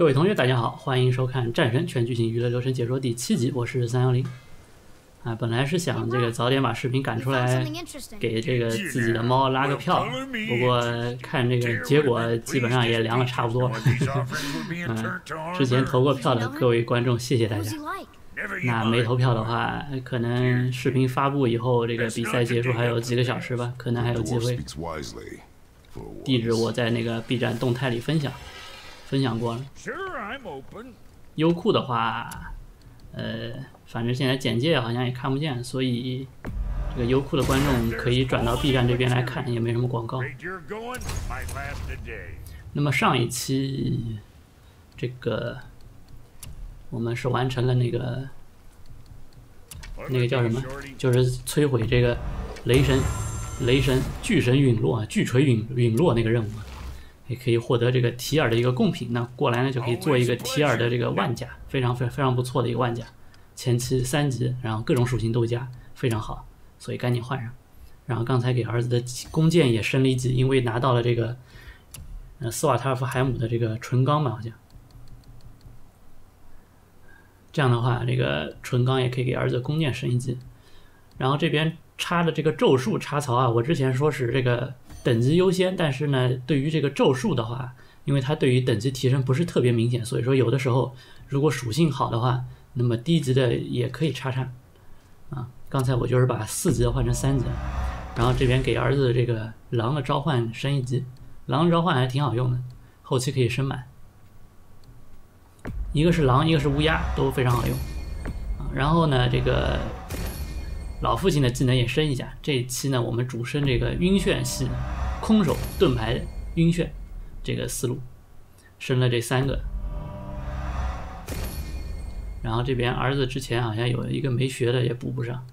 各位同学，大家好，欢迎收看《战神全剧情娱乐流程解说》第七集，我是三幺零。啊，本来是想这个早点把视频赶出来，给这个自己的猫拉个票，不过看这个结果，基本上也凉了差不多。嗯，之前投过票的各位观众，谢谢大家。那没投票的话，可能视频发布以后，这个比赛结束还有几个小时吧，可能还有机会。地址我在那个 B 站动态里分享，分享过了。优酷的话，呃，反正现在简介好像也看不见，所以这个优酷的观众可以转到 B 站这边来看，也没什么广告。那么上一期，这个。我们是完成了那个，那个叫什么？就是摧毁这个雷神、雷神巨神陨落、巨锤陨陨落那个任务，也可以获得这个提尔的一个贡品。那过来呢，就可以做一个提尔的这个万甲，非常非非常不错的一个万甲，前期三级，然后各种属性都加，非常好，所以赶紧换上。然后刚才给儿子的弓箭也升了一级，因为拿到了这个呃斯瓦特尔夫海姆的这个纯钢吧，好像。这样的话，这个纯钢也可以给儿子弓箭升一级。然后这边插的这个咒术插槽啊，我之前说是这个等级优先，但是呢，对于这个咒术的话，因为它对于等级提升不是特别明显，所以说有的时候如果属性好的话，那么低级的也可以插插。啊，刚才我就是把四级的换成三级，然后这边给儿子这个狼的召唤升一级，狼的召唤还挺好用的，后期可以升满。一个是狼，一个是乌鸦，都非常好用啊。然后呢，这个老父亲的技能也升一下。这一期呢，我们主升这个晕眩系空手盾牌晕眩这个思路，升了这三个。然后这边儿子之前好像有一个没学的也补不上，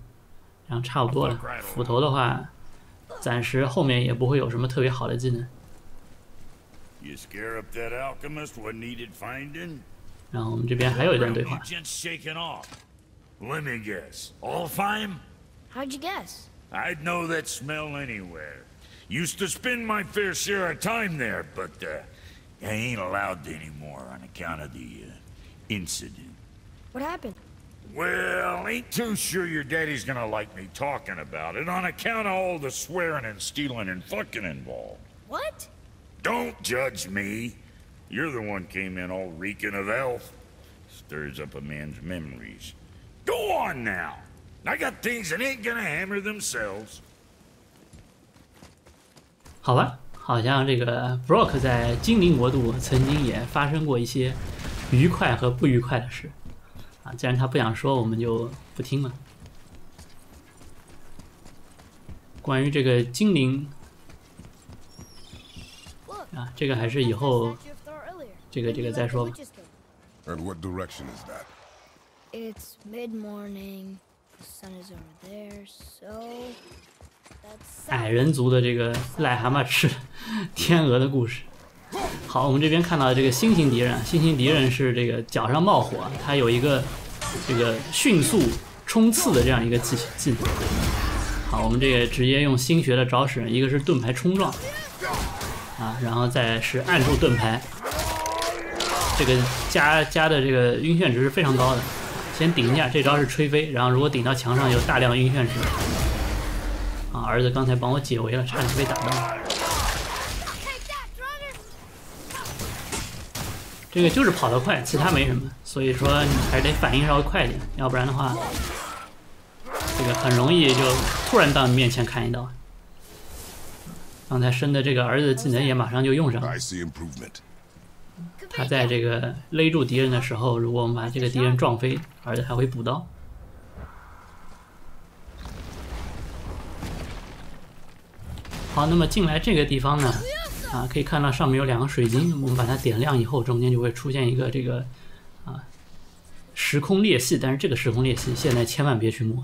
然后差不多了。斧头的话，暂时后面也不会有什么特别好的技能。然后我们这边还有一段对话。Let me guess. All fine? How'd you guess? I'd know that smell anywhere. Used to spend my fair share of time there, but uh, I ain't allowed anymore on account of the uh, incident. What happened? Well, ain't too sure your daddy's gonna like me talking about it on account of all the swearing and stealing and fucking involved. What? Don't judge me. You're the one came in all reeking of elf. Stirs up a man's memories. Go on now. I got things that ain't gonna hammer themselves. 好吧，好像这个 Brock 在精灵国度曾经也发生过一些愉快和不愉快的事啊。既然他不想说，我们就不听了。关于这个精灵啊，这个还是以后这个这个再说吧。And what direction is that? It's mid-morning. Sun is over there, so 矮人族的这个癞蛤蟆吃天鹅的故事。好，我们这边看到这个新型敌人，新型敌人是这个脚上冒火，他有一个这个迅速冲刺的这样一个技技能。好，我们这个直接用新学的招式，一个是盾牌冲撞啊，然后再是按住盾牌。这个加加的这个晕眩值是非常高的，先顶一下，这招是吹飞，然后如果顶到墙上有大量晕眩值。啊，儿子刚才帮我解围了，差点被打到。这个就是跑得快，其他没什么，所以说你还是得反应稍微快一点，要不然的话，这个很容易就突然到你面前砍一刀。刚才升的这个儿子技能也马上就用上了。他在这个勒住敌人的时候，如果我们把这个敌人撞飞，而且还会补刀。好，那么进来这个地方呢，啊，可以看到上面有两个水晶，我们把它点亮以后，中间就会出现一个这个啊时空裂隙，但是这个时空裂隙现在千万别去摸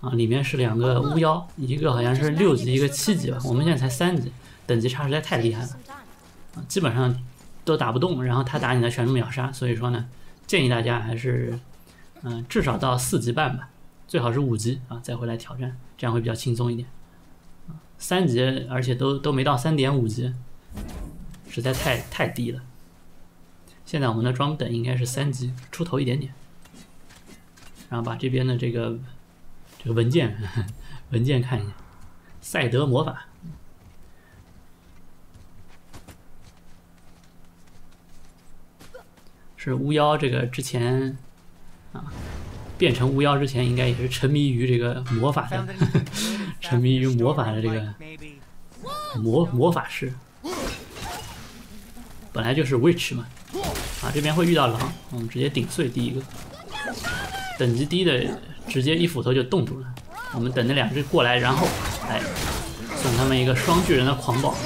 啊，里面是两个巫妖，一个好像是六级，一个七级吧，我们现在才三级，等级差实在太厉害了啊，基本上。都打不动，然后他打你的全是秒杀，所以说呢，建议大家还是，嗯，至少到四级半吧，最好是五级啊，再回来挑战，这样会比较轻松一点。三级而且都都没到三点五级，实在太太低了。现在我们的装等应该是三级出头一点点。然后把这边的这个这个文件 文件看一下，赛德魔法是巫妖。这个之前啊，变成巫妖之前，应该也是沉迷于这个魔法的，沉迷于魔法的这个魔魔法师，本来就是 witch 嘛。啊，这边会遇到狼，我们直接顶碎第一个。等级低的直接一斧头就冻住了，我们等那两只过来，然后哎送他们一个双巨人的狂暴。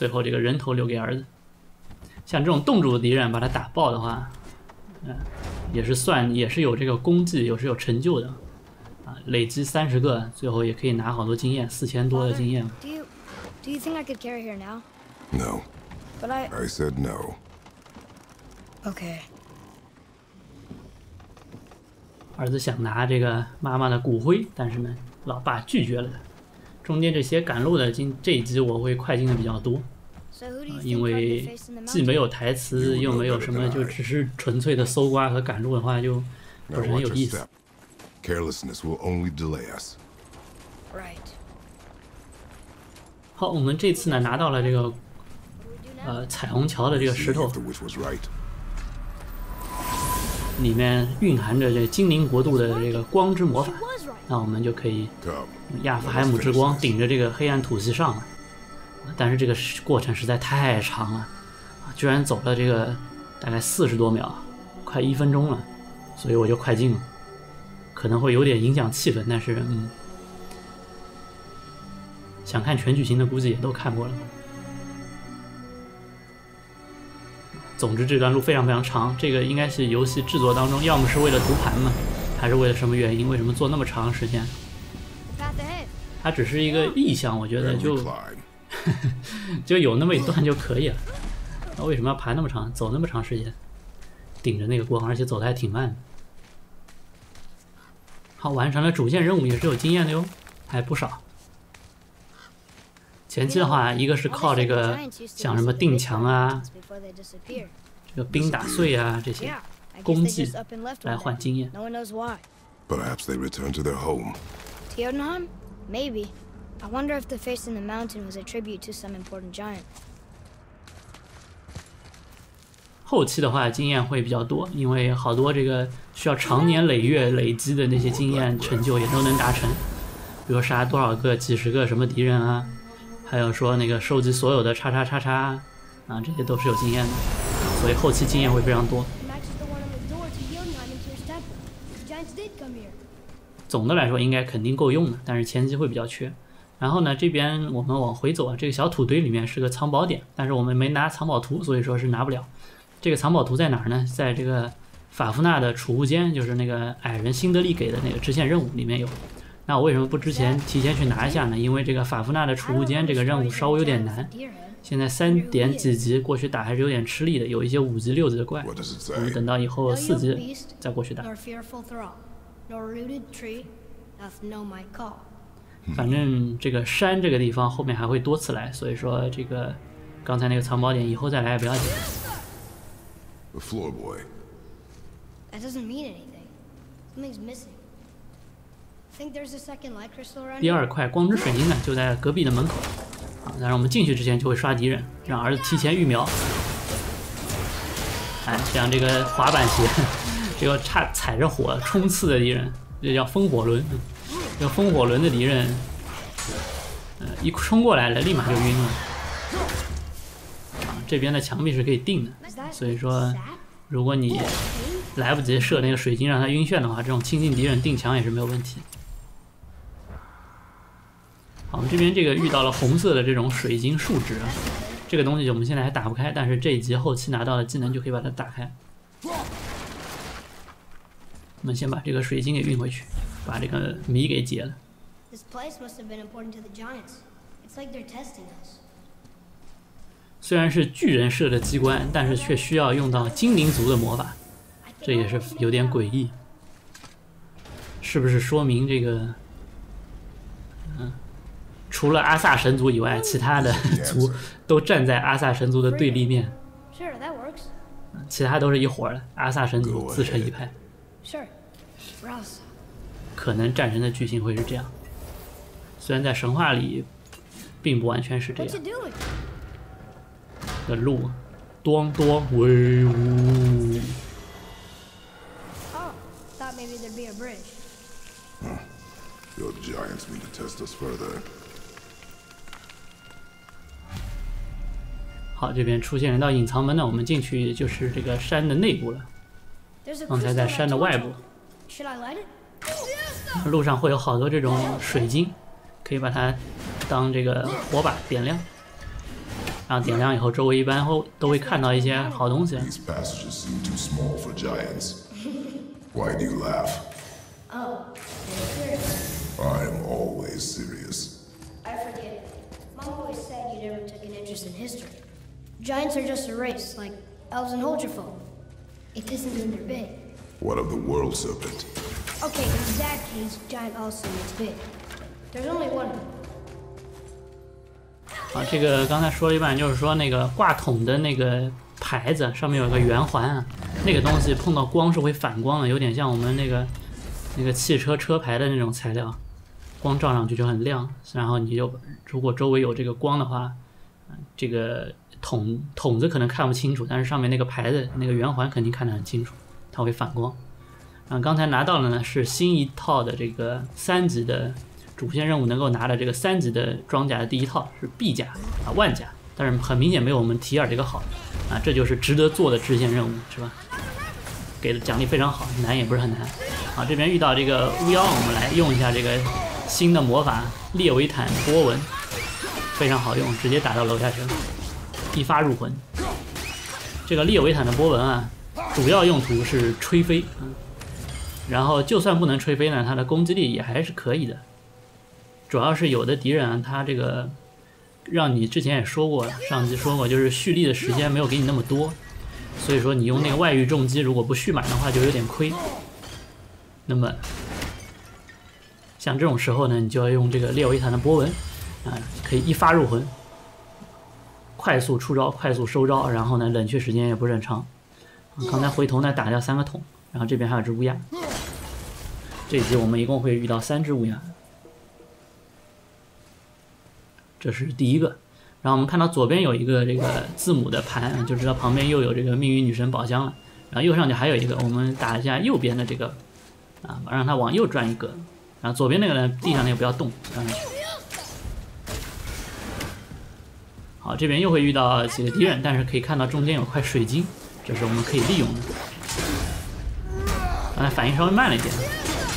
最后这个人头留给儿子。像这种冻住的敌人，把他打爆的话，嗯，也是算也是有这个功绩，也是有成就的啊，累积三十个，最后也可以拿好多经验，四千多的经验。Do you think I could carry her now? No. But I... I said no. Okay. 儿子想拿这个妈妈的骨灰，但是呢，老爸拒绝了他。中间这些赶路的今这一集我会快进的比较多，啊，因为既没有台词，又没有什么，就只是纯粹的搜刮和赶路的话，就不是很有意思。Carelessness will only delay us. Right. 好，我们这次呢拿到了这个，呃，彩虹桥的这个石头，里面蕴含着这精灵国度的这个光之魔法，那我们就可以亚夫海姆之光顶着这个黑暗土系上了。但是这个过程实在太长了，居然走了这个大概四十多秒，快一分钟了，所以我就快进了，可能会有点影响气氛，但是嗯。想看全剧情的估计也都看过了。总之这段路非常非常长，这个应该是游戏制作当中要么是为了读盘嘛，还是为了什么原因？为什么做那么长时间？它只是一个意向，我觉得就 就有那么一段就可以了。那为什么要排那么长，走那么长时间，顶着那个光，而且走的还挺慢。好，完成了主线任务也是有经验的哟，还不少。前期的话，一个是靠这个像什么定墙啊，这个冰打碎啊这些功绩来换经验。Perhaps they return to their home. Jotunheim? Maybe. I wonder if the face in the mountain was a tribute to some important giant. 后期的话，经验会比较多，因为好多这个需要长年累月累积的那些经验成就也都能达成，比如杀多少个、几十个什么敌人啊。还有说那个收集所有的叉叉叉叉啊，这些都是有经验的，所以后期经验会非常多。总的来说应该肯定够用的，但是前期会比较缺。然后呢，这边我们往回走啊，这个小土堆里面是个藏宝点，但是我们没拿藏宝图，所以说是拿不了。这个藏宝图在哪儿呢？在这个法夫纳的储物间，就是那个矮人辛德利给的那个支线任务里面有。那我为什么不之前提前去拿一下呢？因为这个法夫纳的储物间这个任务稍微有点难，现在三点几级过去打还是有点吃力的，有一些五级六级的怪，我们等到以后四级再过去打。反正这个山这个地方后面还会多次来，所以说这个刚才那个藏宝点以后再来也不要紧。第二块光之水晶呢，就在隔壁的门口。啊。但是我们进去之前就会刷敌人，让儿子提前预瞄。哎，像这个滑板鞋，这个差踩着火冲刺的敌人，这叫风火轮。这风火轮的敌人，呃，一冲过来了，立马就晕了。啊，这边的墙壁是可以定的，所以说，如果你来不及射那个水晶让他晕眩的话，这种亲近敌人定墙也是没有问题。好，我们这边这个遇到了红色的这种水晶树脂，这个东西我们现在还打不开，但是这一集后期拿到的技能就可以把它打开。我们先把这个水晶给运回去，把这个谜给解了。虽然是巨人设的机关，但是却需要用到精灵族的魔法，这也是有点诡异。是不是说明这个？嗯，除了阿萨神族以外，其他的族都站在阿萨神族的对立面。Sure, that works. 其他都是一伙的，阿萨神族自成一派。Sure. Rouse. 可能战神的剧情会是这样，虽然在神话里并不完全是这样?的路，咣咣威武。Oh, thought maybe there'd be a bridge. Your giants mean to test us further. 好，这边出现了一道隐藏门呢，我们进去就是这个山的内部了。刚才在山的外部 I? 路上会有好多这种水晶，可以把它当这个火把点亮。然后点亮以后，周围一般会都会看到一些好东西。Why do you laugh? Oh, serious. I'm always serious. I forget. Mom always said you never took an interest in history. Giants are just a race, like elves and Holgerfolk. It isn't under big. What of the world serpent? Okay, in that case, giant also is big. There's only one. 啊，这个刚才说了一半，就是说那个挂桶的那个牌子上面有个圆环啊，那个东西碰到光是会反光的，有点像我们那个那个汽车车牌的那种材料，光照上去就很亮。然后你就如果周围有这个光的话，这个桶桶子可能看不清楚，但是上面那个牌子那个圆环肯定看得很清楚，它会反光。然后刚才拿到了呢是新一套的这个三级的主线任务能够拿的这个三级的装甲的第一套是 B 甲啊万甲，但是很明显没有我们提尔这个好啊，这就是值得做的支线任务是吧？给的奖励非常好，难也不是很难。啊，这边遇到这个巫妖，我们来用一下这个新的魔法列维坦波纹，非常好用，直接打到楼下去了，一发入魂。这个列维坦的波纹啊，主要用途是吹飞，嗯，然后就算不能吹飞呢，它的攻击力也还是可以的。主要是有的敌人啊，他这个让你之前也说过，上集说过，就是蓄力的时间没有给你那么多，所以说你用那个外域重击，如果不蓄满的话，就有点亏。那么像这种时候呢，你就要用这个列维坦的波纹啊，可以一发入魂，快速出招，快速收招，然后呢，冷却时间也不是很长。刚才回头呢打掉三个桶，然后这边还有只乌鸦。这一集我们一共会遇到三只乌鸦。这是第一个。然后我们看到左边有一个这个字母的盘，就知道旁边又有这个命运女神宝箱了。然后右上角还有一个，我们打一下右边的这个，啊，让它往右转一个。然后左边那个呢，地上那个不要动，让它去。好，这边又会遇到几个敌人，但是可以看到中间有块水晶，这是我们可以利用的。刚才反应稍微慢了一点，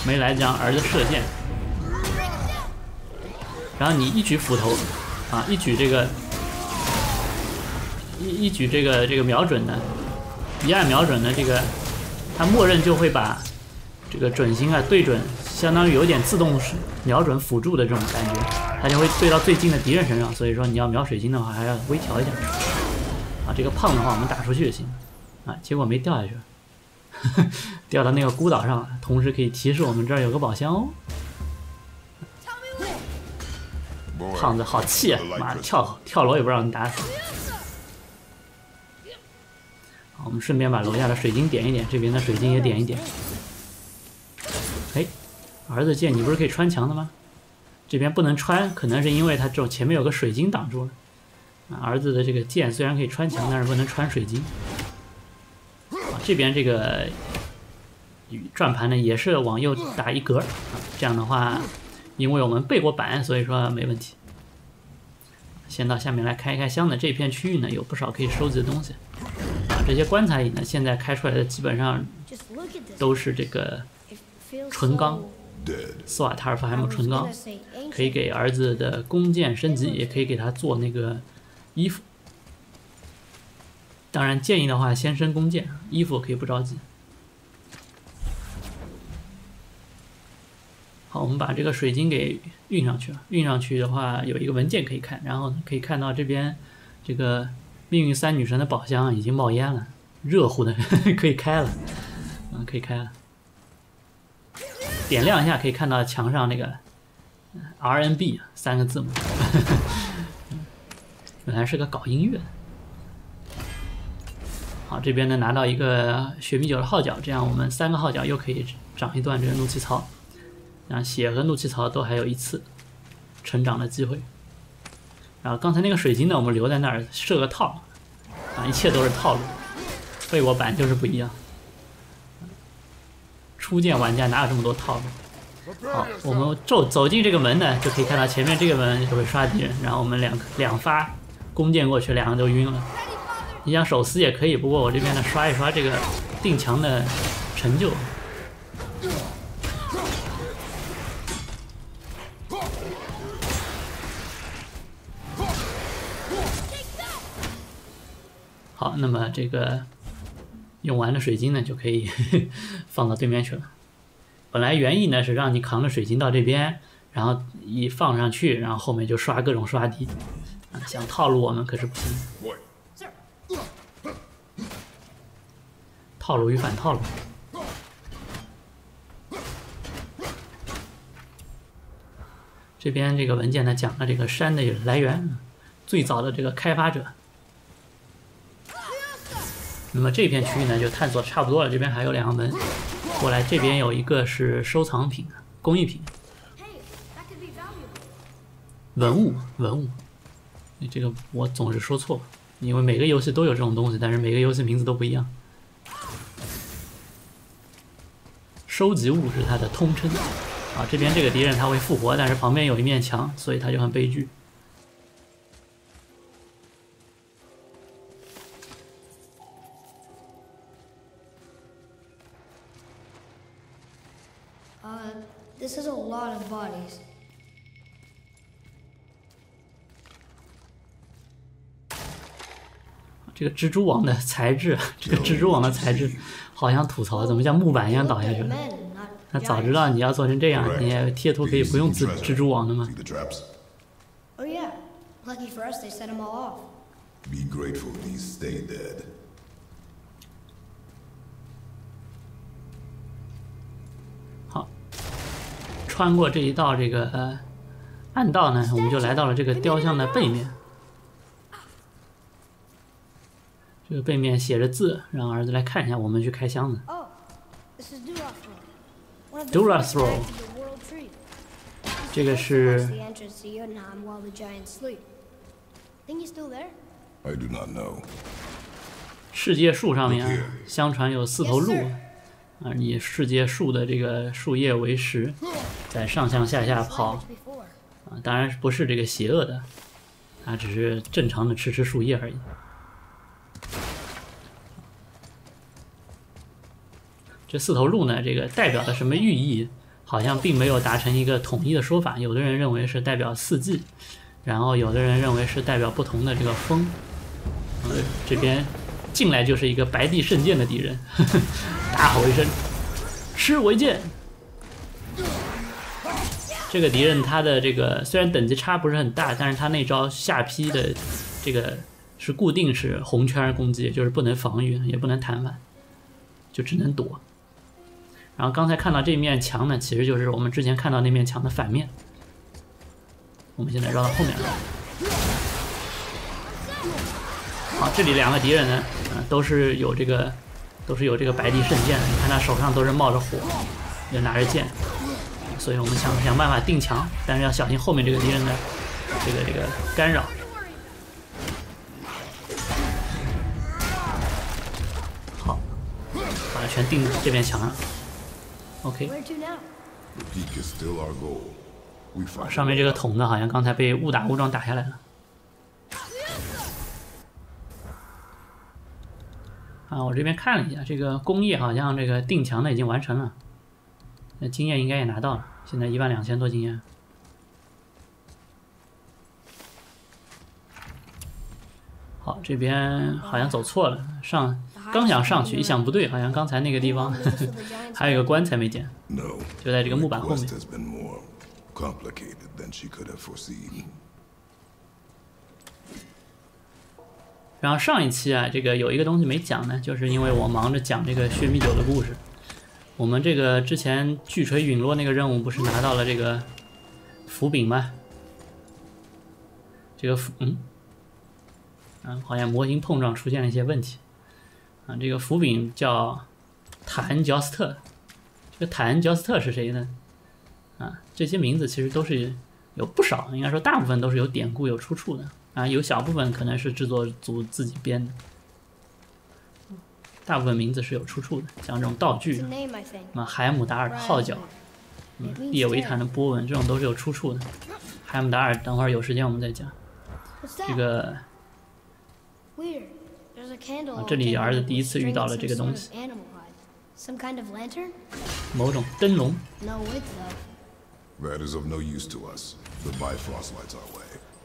没来得及让儿子射箭。然后你一举斧头，啊，一举这个，一一举这个这个瞄准呢，一按瞄准呢，这个它默认就会把这个准星啊对准，相当于有点自动瞄准辅助的这种感觉，它就会对到最近的敌人身上。所以说你要瞄水晶的话，还要微调一下。啊，这个胖的话我们打出去就行，啊，结果没掉下去，掉到那个孤岛上，同时可以提示我们这儿有个宝箱哦。胖子好气啊！妈的跳跳楼也不让你打死。好，我们顺便把楼下的水晶点一点，这边的水晶也点一点。哎，儿子剑，你不是可以穿墙的吗？这边不能穿，可能是因为它这种前面有个水晶挡住了。啊，儿子的这个剑虽然可以穿墙，但是不能穿水晶。啊，这边这个转盘呢也是往右打一格，啊，这样的话。因为我们背过板，所以说没问题。先到下面来开一开箱子，这片区域呢有不少可以收集的东西。啊，这些棺材椅呢，现在开出来的基本上都是这个纯钢，斯瓦塔尔法海姆纯钢，可以给儿子的弓箭升级，也可以给他做那个衣服。当然建议的话，先升弓箭，衣服可以不着急。好，我们把这个水晶给运上去了。运上去的话，有一个文件可以看，然后可以看到这边这个命运三女神的宝箱已经冒烟了，热乎的 可以开了，嗯，可以开了。点亮一下，可以看到墙上那个 RNB 三个字母，本来是个搞音乐的。好，这边呢拿到一个雪米酒的号角，这样我们三个号角又可以长一段这个怒气槽，啊，血和怒气槽都还有一次成长的机会。然后刚才那个水晶呢，我们留在那儿设个套，啊，一切都是套路，被我版就是不一样。初见玩家哪有这么多套路？好，我们走走进这个门呢，就可以看到前面这个门就会刷敌人，然后我们两两发弓箭过去，两个都晕了。你想手撕也可以，不过我这边呢刷一刷这个定墙的成就。好，那么这个用完了水晶呢，就可以 放到对面去了。本来原意呢是让你扛着水晶到这边，然后一放上去，然后后面就刷各种刷敌。想套路我们可是不行。套路与反套路。这边这个文件呢讲了这个山的来源，最早的这个开发者。那么这片区域呢就探索差不多了，这边还有两个门，过来这边有一个是收藏品、工艺品、文物、文物。这个我总是说错，因为每个游戏都有这种东西，但是每个游戏名字都不一样。收集物是它的通称啊！这边这个敌人他会复活，但是旁边有一面墙，所以他就很悲剧。This is a lot of bodies. 这个蜘蛛网的材质，这个蜘蛛网的材质。好像吐槽怎么像木板一样倒下去了？那早知道你要做成这样，你贴图可以不用蜘蜘蛛网的吗？好，穿过这一道这个暗道呢，我们就来到了这个雕像的背面。这个背面写着字，让儿子来看一下。我们去开箱子。Durasro，这个是。世界树上面，相传有四头鹿，啊，以世界树的这个树叶为食，在上上下下跑，啊，当然不是这个邪恶的，它只是正常的吃吃树叶而已。这四头鹿呢？这个代表的什么寓意？好像并没有达成一个统一的说法。有的人认为是代表四季，然后有的人认为是代表不同的这个风。呃，这边进来就是一个白帝圣剑的敌人，大吼一声：“吃为剑！”这个敌人他的这个虽然等级差不是很大，但是他那招下劈的这个是固定是红圈攻击，就是不能防御，也不能弹反，就只能躲。然后刚才看到这面墙呢，其实就是我们之前看到那面墙的反面。我们现在绕到后面了。好，这里两个敌人呢，嗯，都是有这个，都是有这个白帝圣剑的。你看他手上都是冒着火，又拿着剑，所以我们想想办法定墙，但是要小心后面这个敌人的这个这个干扰。好，把它全定这边墙上。OK，上面这个桶呢好像刚才被误打误撞打下来了。啊，我这边看了一下，这个工艺好像这个定墙的已经完成了，那经验应该也拿到了，现在一万两千多经验。好，这边好像走错了，上。刚想上去，一想不对，好像刚才那个地方 还有一个棺材没捡，就在这个木板后面。然后上一期啊，这个有一个东西没讲呢，就是因为我忙着讲这个薛米酒的故事。我们这个之前巨锤陨落那个任务不是拿到了这个斧柄吗。这个斧，嗯，啊，好像模型碰撞出现了一些问题。啊，这个斧柄叫坦恩焦斯特。这个坦恩焦斯特是谁呢？啊，这些名字其实都是有不少，应该说大部分都是有典故、有出处的。啊，有小部分可能是制作组自己编的。大部分名字是有出处的，像这种道具，什么海姆达尔的号角，嗯，列维坦的波纹，这种都是有出处的。海姆达尔，等会儿有时间我们再讲。这个，啊，这里儿子第一次遇到了这个东西，某种灯笼。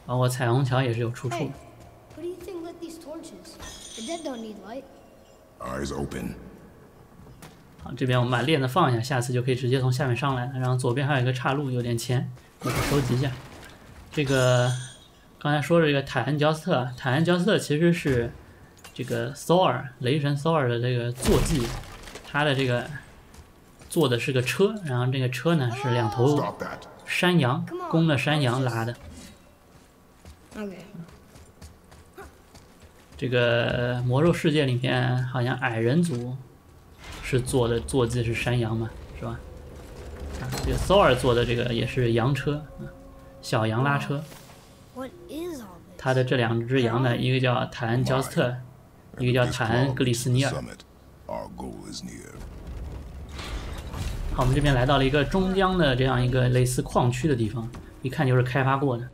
包括彩虹桥也是有出处。Eyes open。好，这边我们把链子放一下，下次就可以直接从下面上来了。然后左边还有一个岔路，有点钱，我收集一下。这个刚才说的这个坦恩焦斯特，坦恩焦斯特其实是这个 Thor 雷神 Thor 的这个坐骑，他的这个坐的是个车，然后这个车呢是两头山羊，公的山羊拉的。OK。这个魔兽世界里面好像矮人族是坐的坐骑是山羊嘛，是吧？啊，这个 Thor 做的这个也是羊车，小羊拉车。他的这两只羊呢，一个叫塔恩焦斯特，一个叫塔恩格里斯尼尔。好，我们这边来到了一个中央的这样一个类似矿区的地方，一看就是开发过的。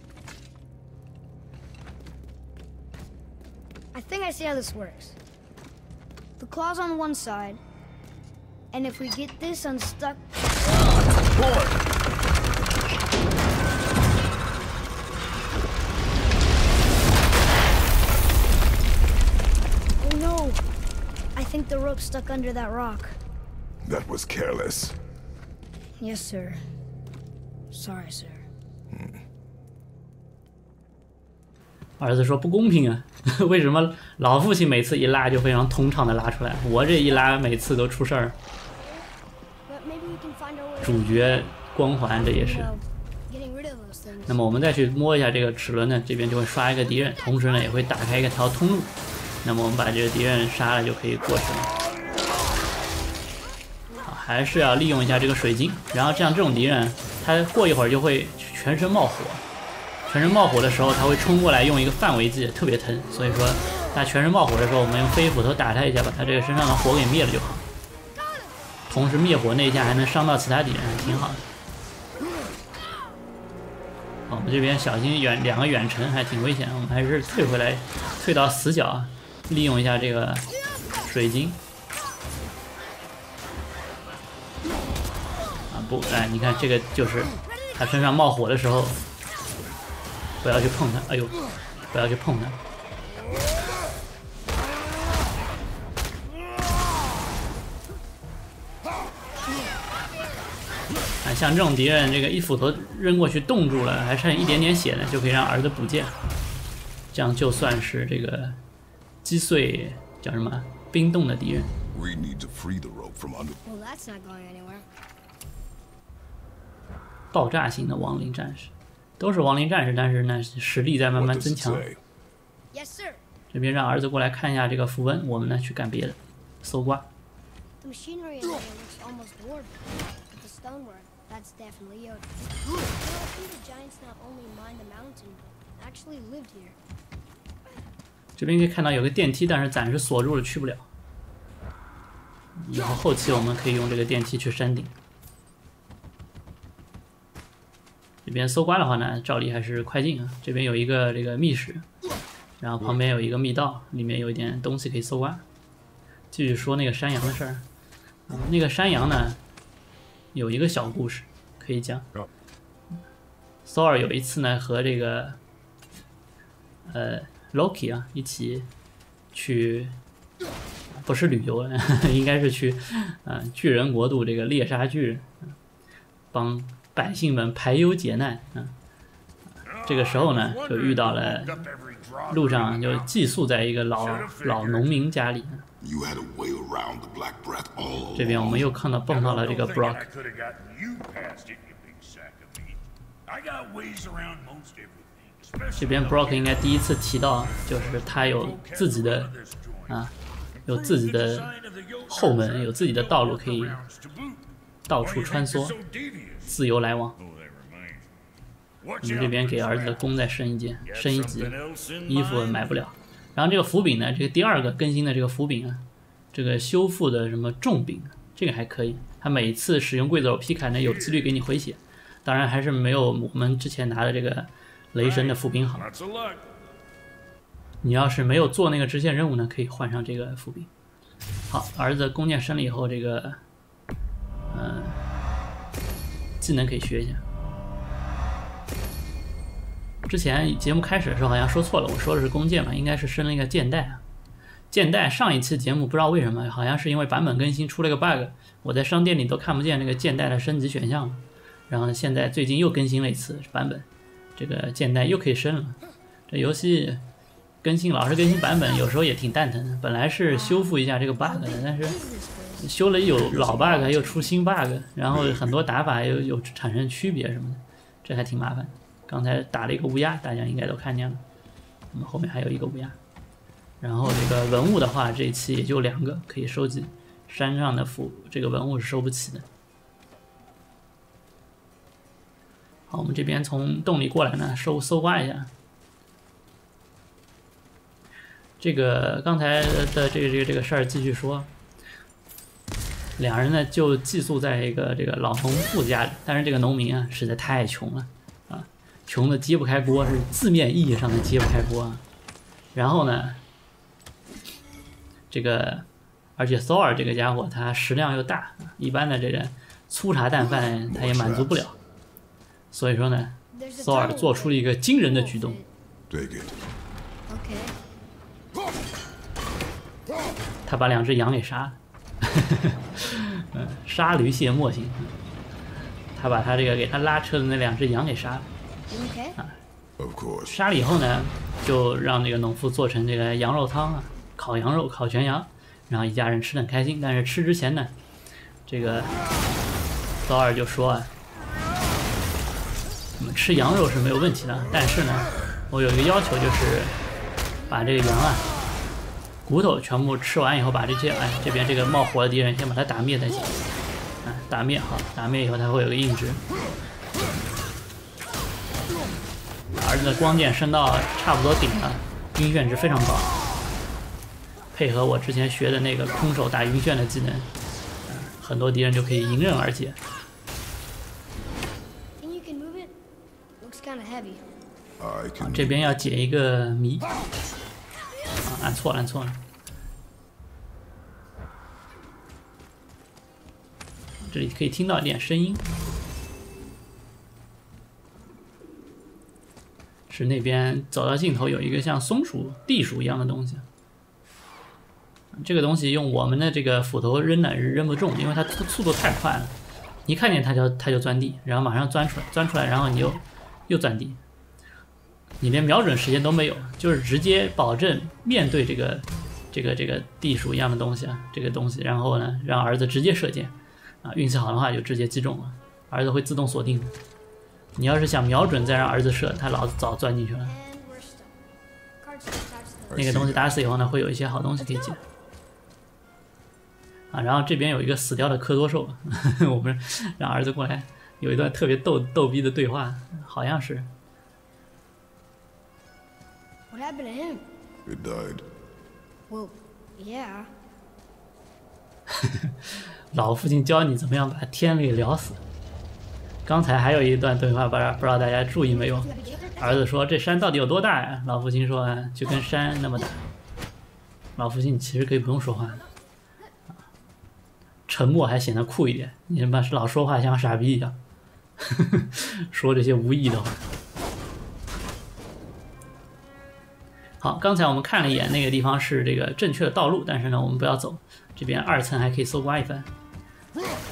See how this works. The claw's on one side, and if we get this unstuck... Oh no! I think the rope's stuck under that rock. That was careless. Yes, sir. Sorry, sir. 儿子说不公平啊！为什么老父亲每次一拉就非常通畅的拉出来，我这一拉每次都出事儿？主角光环这也是。那么我们再去摸一下这个齿轮呢，这边就会刷一个敌人，同时呢也会打开一条通路。那么我们把这个敌人杀了就可以过去了。还是要利用一下这个水晶，然后这样这种敌人，他过一会儿就会全身冒火。全身冒火的时候，他会冲过来用一个范围技，特别疼。所以说，他全身冒火的时候，我们用飞斧头打他一下，把他这个身上的火给灭了就好。同时灭火那一下还能伤到其他敌人，挺好的。我们这边小心远两个远程还挺危险，我们还是退回来，退到死角啊，利用一下这个水晶。啊不，哎，你看这个就是他身上冒火的时候。不要去碰它！哎呦，不要去碰它！啊，像这种敌人，这个一斧头扔过去冻住了，还剩一点点血呢，就可以让儿子补剑，这样就算是这个击碎叫什么冰冻的敌人。爆炸型的亡灵战士。都是亡灵战士，但是呢，实力在慢慢增强。这边让儿子过来看一下这个符文，我们呢去干别的，搜刮。这边可以看到有个电梯，但是暂时锁住了，去不了。以后后期我们可以用这个电梯去山顶。这边搜刮的话呢，照例还是快进啊。这边有一个这个密室，然后旁边有一个密道，里面有一点东西可以搜刮。继续说那个山羊的事儿，那个山羊呢，有一个小故事可以讲。索尔有一次呢和这个呃 Loki 啊一起去，不是旅游，应该是去呃巨人国度这个猎杀巨人，帮。百姓们排忧解难，嗯，这个时候呢，就遇到了路上就寄宿在一个老老农民家里。这边我们又看到碰到了这个 Brock。这边 Brock 应该第一次提到，就是他有自己的啊，有自己的后门，有自己的道路可以到处穿梭，自由来往。我们这边给儿子的弓再升一件，升一级，衣服买不了。然后这个斧柄呢，这个第二个更新的这个斧柄啊，这个修复的什么重柄，这个还可以。它每次使用刽子手劈砍呢，有几率给你回血，当然还是没有我们之前拿的这个雷神的斧柄好。你要是没有做那个支线任务呢，可以换上这个斧柄。好，儿子弓箭升了以后，这个嗯技能可以学一下。之前节目开始的时候好像说错了，我说的是弓箭嘛，应该是升了一个箭袋。箭袋上一期节目不知道为什么，好像是因为版本更新出了个 bug，我在商店里都看不见那个箭袋的升级选项了。然后，现在最近又更新了一次版本，这个箭袋又可以升了。这游戏更新老是更新版本，有时候也挺蛋疼的。本来是修复一下这个 bug 的，但是修了有老 bug 又出新 bug，然后很多打法又有产生区别什么的，这还挺麻烦。刚才打了一个乌鸦，大家应该都看见了。我们后面还有一个乌鸦。然后这个文物的话，这一期也就两个可以收集。山上的符，这个文物是收不起的。好，我们这边从洞里过来呢，搜搜刮一下。这个刚才的这个这个这个事儿继续说。两人呢就寄宿在一个这个老农户家里，但是这个农民啊实在太穷了啊。穷的揭不开锅，是字面意义上的揭不开锅。然后呢，这个而且 Thor 这个家伙他食量又大，一般的这个粗茶淡饭他也满足不了。所以说呢，Thor 做出了一个惊人的举动。他把两只羊给杀了。嗯，杀驴卸磨型。他把他这个给他拉车的那两只羊给杀了。啊，杀了以后呢，就让那个农夫做成这个羊肉汤啊，烤羊肉、烤全羊，然后一家人吃的很开心。但是吃之前呢，这个高二就说啊，我们吃羊肉是没有问题的，但是呢，我有一个要求，就是把这个羊啊骨头全部吃完以后，把这些哎这边这个冒火的敌人先把它打灭才行。啊，打灭好，打灭以后它会有个硬值。儿子的光剑升到差不多顶了，晕眩值非常高，配合我之前学的那个空手打晕眩的技能，很多敌人就可以迎刃而解。这边要解一个谜，错了，按错了，这里可以听到一点声音。是那边走到尽头有一个像松鼠、地鼠一样的东西，这个东西用我们的这个斧头扔呢扔不中，因为它速度太快了，一看见它就它就钻地，然后马上钻出来，钻出来，然后你又又钻地，你连瞄准时间都没有，就是直接保证面对这个这个这个地鼠一样的东西啊，这个东西，然后呢让儿子直接射箭，啊，运气好的话就直接击中了，儿子会自动锁定。你要是想瞄准再让儿子射，他老早钻进去了。那个东西打死以后呢，会有一些好东西可以捡。啊，然后这边有一个死掉的科多兽，我们让儿子过来，有一段特别逗逗逼的对话，好像是。What happened to him? It died. Well, yeah. 老父亲教你怎么样把天给聊死。刚才还有一段对话，不知道不知道大家注意没有？儿子说：“这山到底有多大呀？”老父亲说：“就跟山那么大。”老父亲其实可以不用说话的，沉默还显得酷一点。你他妈老说话像傻逼一样，说这些无意义的话。好，刚才我们看了一眼那个地方是这个正确的道路，但是呢，我们不要走，这边二层还可以搜刮一番。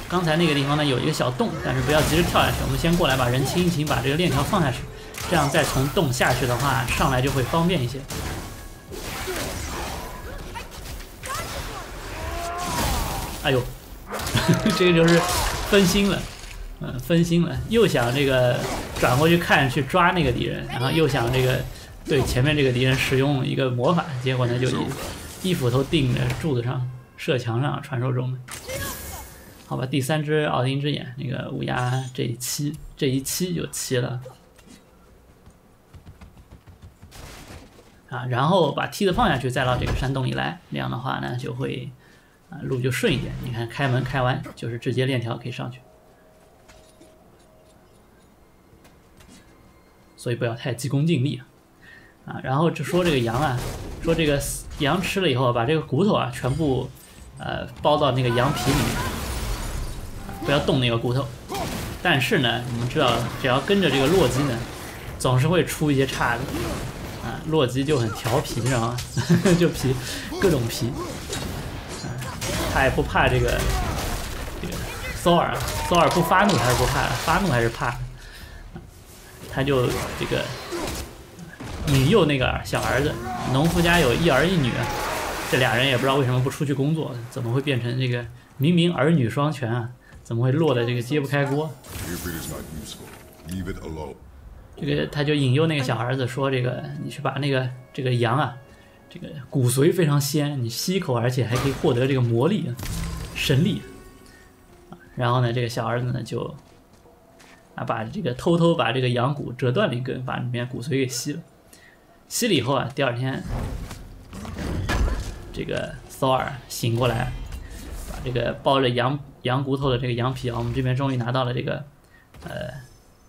刚才那个地方呢有一个小洞，但是不要急着跳下去，我们先过来把人清一清，把这个链条放下去，这样再从洞下去的话，上来就会方便一些。哎呦，这个就是分心了，嗯，分心了，又想这个转过去看去抓那个敌人，然后又想这个对前面这个敌人使用一个魔法，结果呢就一一斧头钉在柱子上、射墙上，传说中的。好吧，第三只奥丁之眼，那个乌鸦这一期这一期就齐了啊，然后把梯子放下去，再到这个山洞里来，那样的话呢就会啊路就顺一点。你看开门开完就是直接链条可以上去。所以不要太急功近利啊！啊然后就说这个羊啊，说这个羊吃了以后，把这个骨头啊全部呃包到那个羊皮里面，不要动那个骨头。但是呢，你们知道，只要跟着这个洛基呢，总是会出一些岔子啊。洛基就很调皮，你知道吗？就皮各种皮，他也不怕这个这个索尔，索尔不发怒还是不怕？发怒还是怕？他就这个引诱那个小儿子，农夫家有一儿一女，这俩人也不知道为什么不出去工作，怎么会变成这个明明儿女双全啊？怎么会落得这个揭不开锅？这个他就引诱那个小儿子说：“这个你去把那个这个羊啊，这个骨髓非常鲜，你吸一口，而且还可以获得这个魔力、神力。”然后呢，这个小儿子呢就。啊，把这个偷偷把这个羊骨折断了一根，把里面骨髓给吸了。吸了以后啊，第二天，这个索尔醒过来，把这个包着羊羊骨头的这个羊皮啊，我们这边终于拿到了这个呃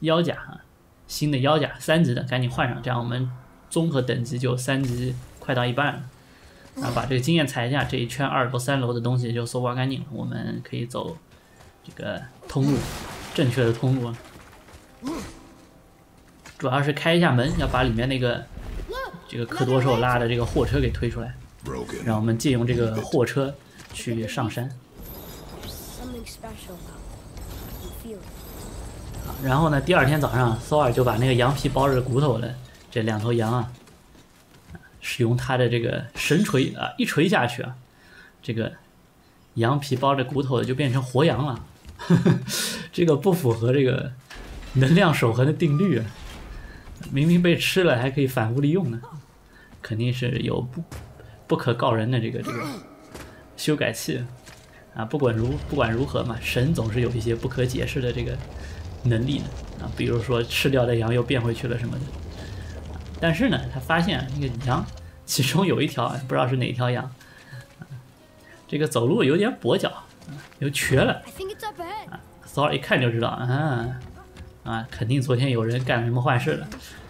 腰甲啊，新的腰甲三级的，赶紧换上，这样我们综合等级就三级快到一半了。啊，把这个经验踩一下，这一圈二楼三楼的东西就搜刮干净了，我们可以走这个通路，正确的通路。主要是开一下门，要把里面那个这个科多兽拉的这个货车给推出来，让我们借用这个货车去上山。然后呢，第二天早上，索尔就把那个羊皮包着骨头的这两头羊啊，使用他的这个神锤啊，一锤下去啊，这个羊皮包着骨头的就变成活羊了。这个不符合这个。能量守恒的定律啊！明明被吃了还可以反复利用呢，肯定是有不不可告人的这个这个修改器啊！不管如不管如何嘛，神总是有一些不可解释的这个能力的啊，比如说吃掉的羊又变回去了什么的。但是呢，他发现那个羊其中有一条不知道是哪条羊，这个走路有点跛脚，又瘸了啊！索尔一看就知道啊。啊，肯定昨天有人干了什么坏事了，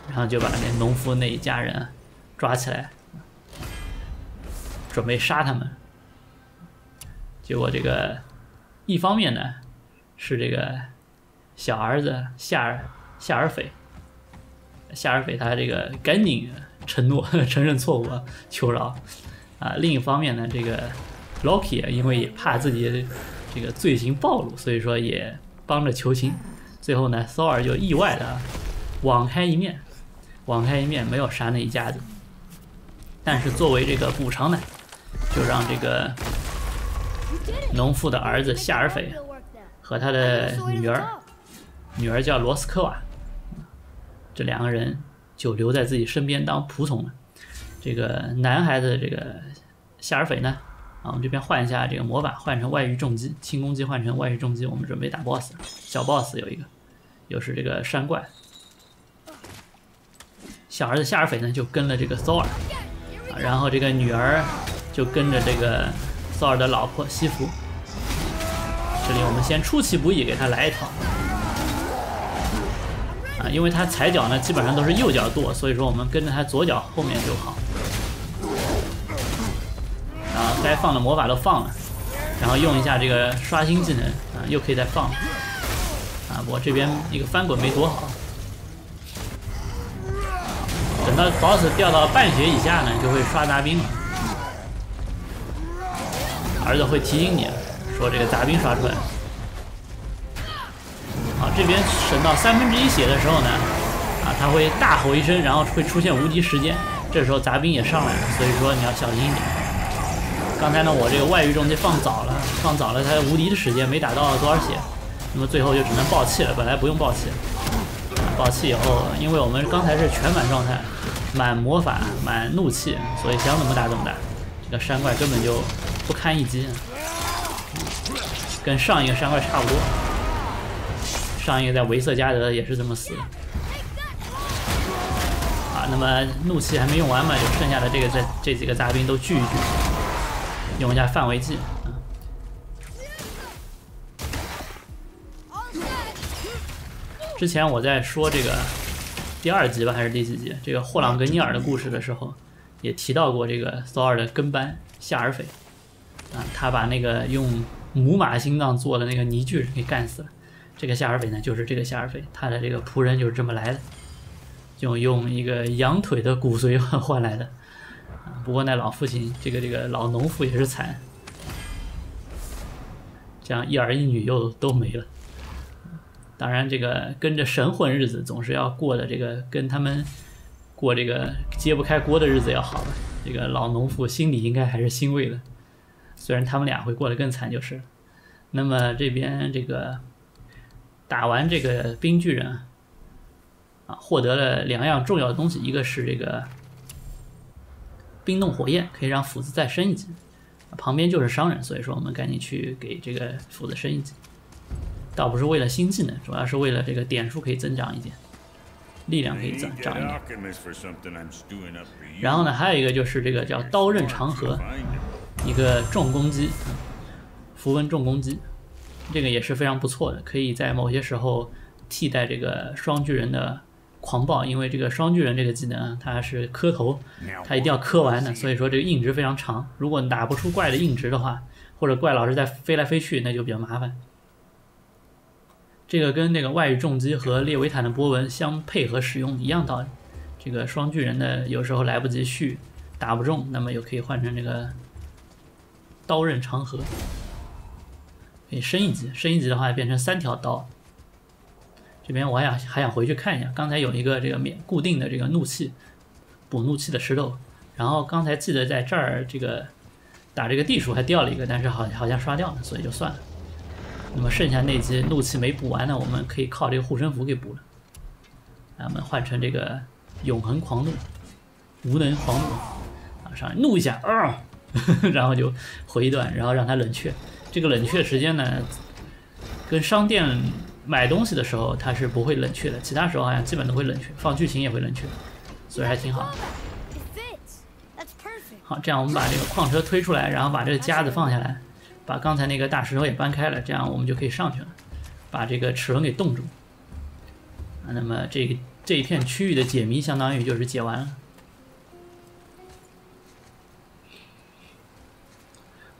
然后就把那农夫那一家人抓起来，准备杀他们。结果这个一方面呢，是这个小儿子夏尔夏尔斐，夏尔斐他这个赶紧承诺 承认错误求饶啊。另一方面呢，这个 Loki 因为也怕自己这个罪行暴露，所以说也帮着求情。最后呢，索尔就意外的网开一面，网开一面没有杀那一家子，但是作为这个补偿呢，就让这个农妇的儿子夏尔斐和他的女儿，女儿叫罗斯科瓦，这两个人就留在自己身边当仆从了。这个男孩子这个夏尔斐呢？啊，我们这边换一下这个魔法，换成外域重击，轻攻击换成外域重击，我们准备打 BOSS，小 BOSS 有一个，又是这个山怪。小儿子夏尔斐呢就跟了这个索尔，啊，然后这个女儿就跟着这个索尔的老婆西弗。这里我们先出其不意给他来一套，啊，因为他踩脚呢基本上都是右脚跺，所以说我们跟着他左脚后面就好。啊，该放的魔法都放了，然后用一下这个刷新技能啊，又可以再放。啊，我这边一个翻滚没躲好，等到 BOSS 掉到半血以下呢，就会刷杂兵了。儿子会提醒你说这个杂兵刷出来。好，这边省到三分之一血的时候呢，啊，他会大吼一声，然后会出现无敌时间，这时候杂兵也上来了，所以说你要小心一点。刚才呢，我这个外域重击放早了，放早了，他无敌的时间没打到多少血，那么最后就只能爆气了。本来不用爆气，爆气以后，因为我们刚才是全满状态，满魔法、满怒气，所以想怎么打怎么打。这个山怪根本就不堪一击，跟上一个山怪差不多。上一个在维瑟加德也是这么死的。啊，那么怒气还没用完嘛，就剩下的这个这这几个杂兵都聚一聚，用一下范围技。之前我在说这个第二集吧，还是第几集？这个霍朗跟尼尔的故事的时候，也提到过这个索尔的跟班夏尔斐啊，他把那个用母马心脏做的那个泥巨人给干死了。这个夏尔斐呢，就是这个夏尔斐，他的这个仆人就是这么来的，就用一个羊腿的骨髓换来的啊。不过那老父亲，这个这个老农妇也是惨，这样一儿一女又都没了。当然，这个跟着神混日子总是要过的，这个跟他们过这个揭不开锅的日子要好了。这个老农妇心里应该还是欣慰的，虽然他们俩会过得更惨就是。那么这边这个打完这个冰巨人啊，获得了两样重要的东西，一个是这个冰冻火焰，可以让斧子再升一级。旁边就是商人，所以说我们赶紧去给这个斧子升一级。倒不是为了新技能，主要是为了这个点数可以增长一点，力量可以增长一点。然后呢，还有一个就是这个叫刀刃长河，一个重攻击，符文重攻击，这个也是非常不错的，可以在某些时候替代这个双巨人的狂暴，因为这个双巨人这个技能它是磕头，它一定要磕完的，所以说这个硬直非常长。如果打不出怪的硬直的话，或者怪老是在飞来飞去，那就比较麻烦。这个跟那个外语重击和列维坦的波纹相配合使用一样道理。这个双巨人的有时候来不及续，打不中，那么又可以换成这个刀刃长河，可以升一级。升一级的话变成三条刀。这边我还想还想回去看一下，刚才有一个这个免固定的这个怒气补怒气的石头，然后刚才记得在这儿这个打这个地鼠还掉了一个，但是好好像刷掉了，所以就算了。那么剩下那集怒气没补完呢，我们可以靠这个护身符给补了。来，我们换成这个永恒狂怒，无能狂怒啊，上来怒一下啊，然后就回一段，然后让它冷却。这个冷却时间呢，跟商店买东西的时候它是不会冷却的，其他时候好像基本都会冷却，放剧情也会冷却，所以还挺好。好，这样我们把这个矿车推出来，然后把这个夹子放下来。把刚才那个大石头也搬开了，这样我们就可以上去了，把这个齿轮给冻住。啊，那么这个这一片区域的解谜相当于就是解完了。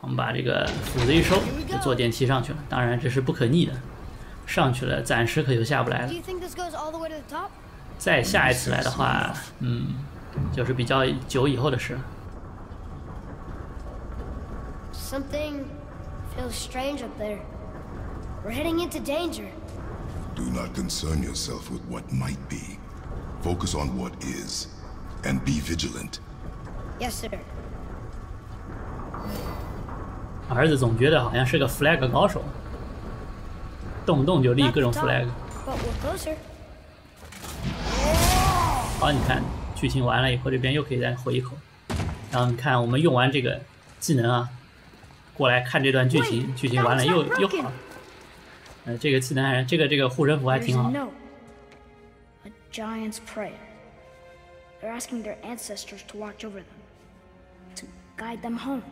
我们把这个斧子一收，就坐电梯上去了。当然这是不可逆的，上去了暂时可就下不来了。再下一次来的话，嗯，就是比较久以后的事了。Feels strange up there. We're heading into danger. Do not concern yourself with what might be. Focus on what is. And be vigilant. Yes, sir. 儿子总觉得好像是个 flag 高手，动不动就立各种 flag。好，你看剧情完了以后，这边又可以再回一口。然后你看，我们用完这个技能啊， 过来看这段剧情，剧情完了又又好。呃，这个技能还这个这个护身符还挺好。A giant's prayer. They're asking their ancestors to watch over them, to guide them home.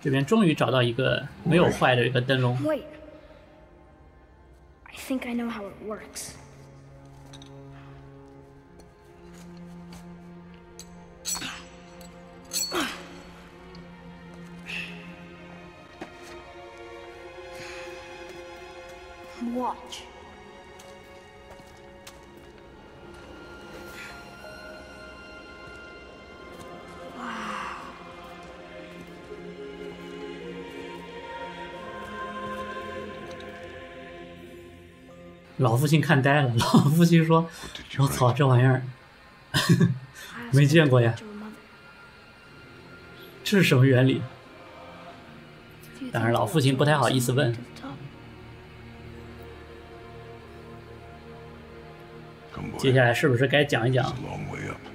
这边终于找到一个没有坏的一个灯笼。Wait. I think I know how it works. Watch. 老父亲看呆了。老父亲说：“我操，这玩意儿 没见过呀，这是什么原理？”当然，老父亲不太好意思问。接下来是不是该讲一讲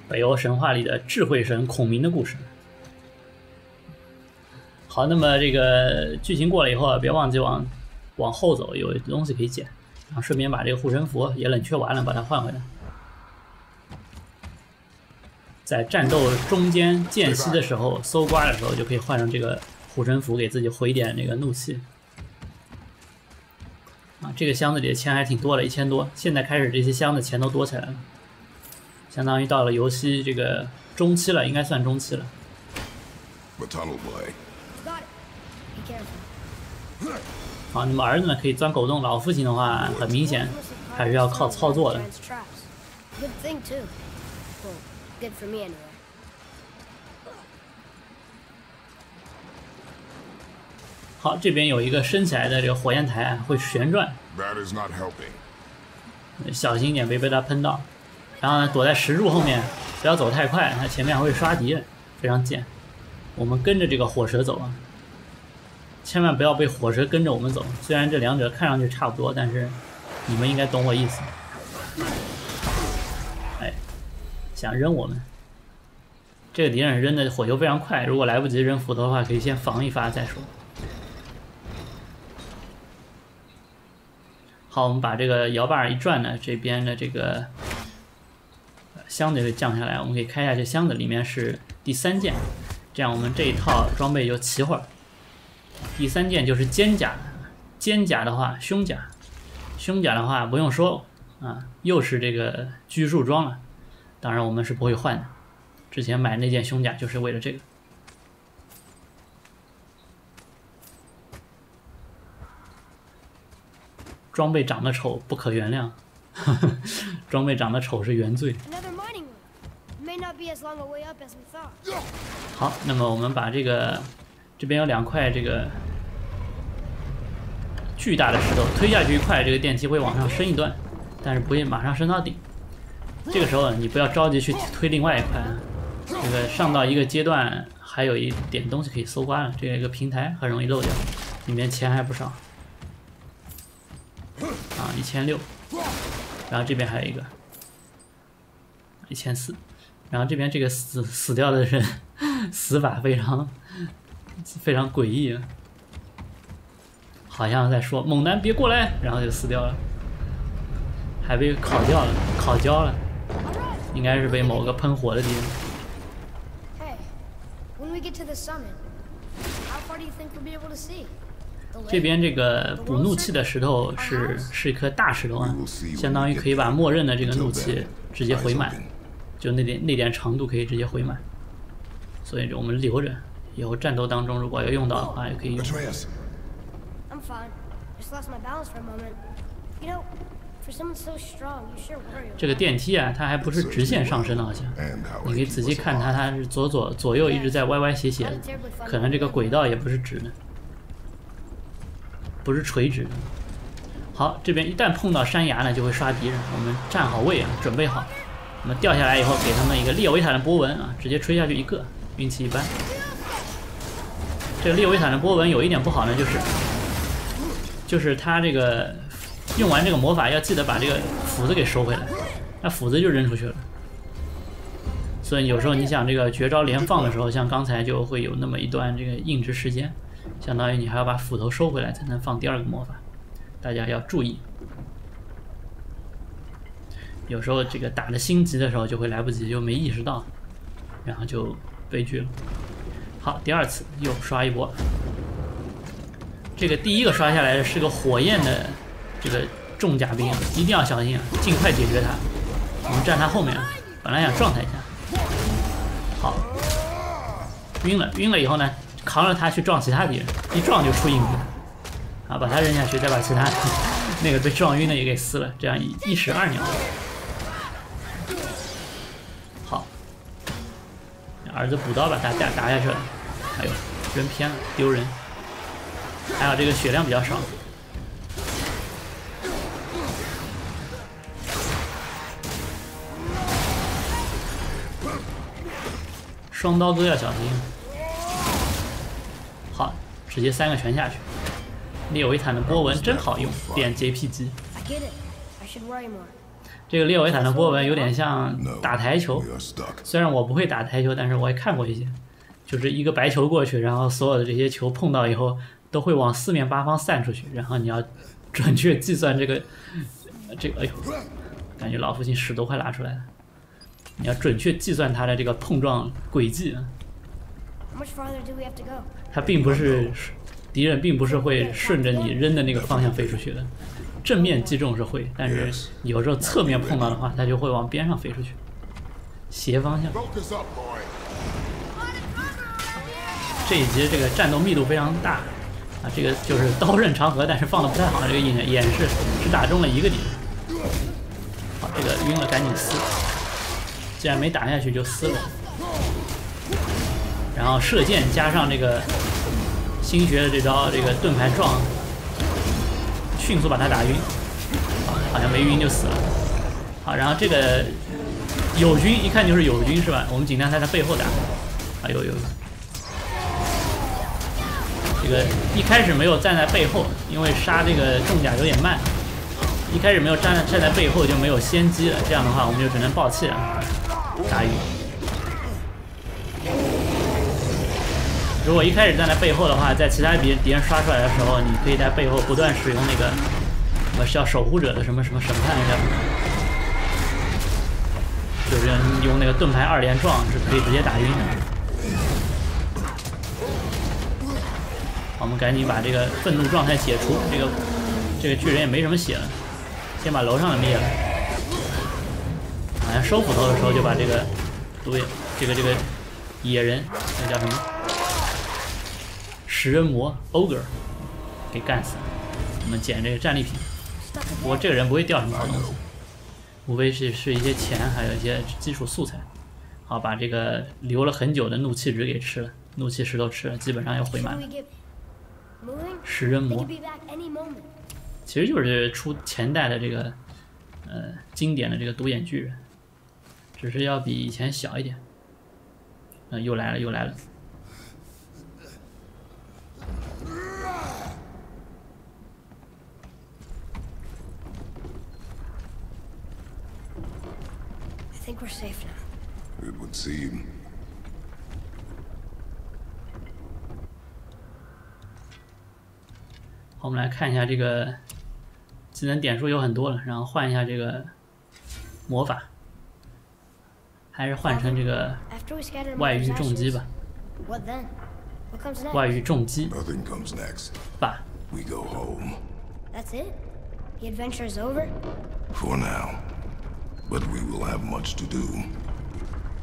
北欧神话里的智慧神孔明的故事？好，那么这个剧情过了以后，别忘记往往后走，有东西可以捡，然后顺便把这个护身符也冷却完了，把它换回来。在战斗中间间隙的时候，搜刮的时候就可以换上这个护身符，给自己回一点那个怒气。啊，这个箱子里的钱还挺多的，一千多。现在开始，这些箱子钱都多起来了，相当于到了游戏这个中期了，应该算中期了。好，你们儿子呢可以钻狗洞，老父亲的话很明显还是要靠操作的。good for me anyway. 好，这边有一个升起来的这个火焰台，会旋转。That is not helping. 小心一点，别被他喷到。然后呢，躲在石柱后面，不要走太快，他前面还会刷敌人，非常贱。我们跟着这个火蛇走啊，千万不要被火蛇跟着我们走。虽然这两者看上去差不多，但是你们应该懂我意思。哎想扔我们，这个敌人扔的火球非常快，如果来不及扔斧头的话，可以先防一发再说。好，我们把这个摇把一转呢，这边的这个箱子就降下来，我们可以开一下这箱子，里面是第三件，这样我们这一套装备就齐活了。第三件就是肩甲，肩甲的话，胸甲，胸甲的话不用说啊，又是这个拘束装了。当然，我们是不会换的。之前买那件胸甲就是为了这个。装备长得丑不可原谅，装备长得丑是原罪。好，那么我们把这个这边有两块这个巨大的石头推下去一块，这个电梯会往上升一段，但是不会马上升到顶。这个时候你不要着急去推另外一块，这个上到一个阶段还有一点东西可以搜刮了，这个一个平台很容易漏掉，里面钱还不少，啊一千六，然后这边还有一个。一千四，然后这边这个死死掉的人 死法非常非常诡异，好像在说猛男别过来，然后就死掉了，还被烤掉了，烤焦了。应该是被某个喷火的敌人。这边这个补怒气的石头是是一颗大石头啊，相当于可以把默认的这个怒气直接回满，就那点那点长度可以直接回满，所以我们留着，以后战斗当中如果要用到的话也可以用。这个电梯啊，它还不是直线上升的，好像。你可以仔细看它，它是左左左右一直在歪歪斜斜的，可能这个轨道也不是直的，不是垂直的。好，这边一旦碰到山崖呢，就会刷敌人。我们站好位啊，准备好。我们掉下来以后，给他们一个列维坦的波纹啊，直接吹下去一个，运气一般。这个列维坦的波纹有一点不好呢，就是，就是他这个。用完这个魔法要记得把这个斧子给收回来，那斧子就扔出去了。所以有时候你想这个绝招连放的时候，像刚才就会有那么一段这个硬直时间，相当于你还要把斧头收回来才能放第二个魔法，大家要注意。有时候这个打的心急的时候就会来不及，就没意识到，然后就悲剧了。好，第二次又刷一波，这个第一个刷下来的是个火焰的。这个重甲兵一定要小心啊！尽快解决他。我们站他后面，本来想撞他一下。好，晕了，晕了以后呢，扛着他去撞其他敌人，一撞就出硬币。啊，把他扔下去，再把其他 那个被撞晕的也给撕了，这样一一石二鸟。好，儿子补刀把他打打下去了。哎呦，扔偏了，丢人。还好这个血量比较少。双刀哥要小心。好，直接三个全下去。列维坦的波纹真好用，点 JP 机。这个列维坦的波纹有点像打台球，虽然我不会打台球，但是我也看过一些，就是一个白球过去，然后所有的这些球碰到以后都会往四面八方散出去，然后你要 准确计算这个这个，哎呦，感觉老父亲屎都快拉出来了，你要准确计算它的这个碰撞轨迹。它并不是敌人，并不是会顺着你扔的那个方向飞出去的。正面击中是会，但是有时候侧面碰到的话，它就会往边上飞出去，斜方向。这一集这个战斗密度非常大啊，这个就是刀刃长河，但是放的不太好，这个演演示只打中了一个敌人。好，这个晕了，赶紧撕，既然没打下去就撕了。然后射箭加上这个新学的这招这个盾牌撞。迅速把他打晕，好像没晕就死了。好，然后这个友军一看就是友军是吧？我们尽量在他背后打。哎呦呦！这个一开始没有站在背后，因为杀这个重甲有点慢。一开始没有站站在背后就没有先机了，这样的话我们就只能爆气了，打晕。如果一开始站在背后的话，在其他敌敌人刷出来的时候，你可以在背后不断使用那个什么叫守护者的什么什么审判叫什么，就是用那个盾牌二连撞是可以直接打晕的。我们赶紧把这个愤怒状态解除，这个这个巨人也没什么血了，先把楼上的灭了。好像收斧头的时候就把这个毒液，这个这个野人那叫什么？食人魔 ogre 给干死了。我们捡这个战利品，不过这个人不会掉什么好东西，无非是是一些钱，还有一些基础素材。好，把这个留了很久的怒气值给吃了，怒气石头吃了，基本上要回满了。食人魔其实就是出前代的这个呃经典的这个独眼巨人，只是要比以前小一点。嗯，又来了，又来了。think we're safe now. It would seem. 好，我们来看一下这个技能点数有很多了，然后换一下这个魔法，还是换成这个外域重击吧。外域重击。爸。We go home. That's it. The adventure is over. For now. But we will have much to do.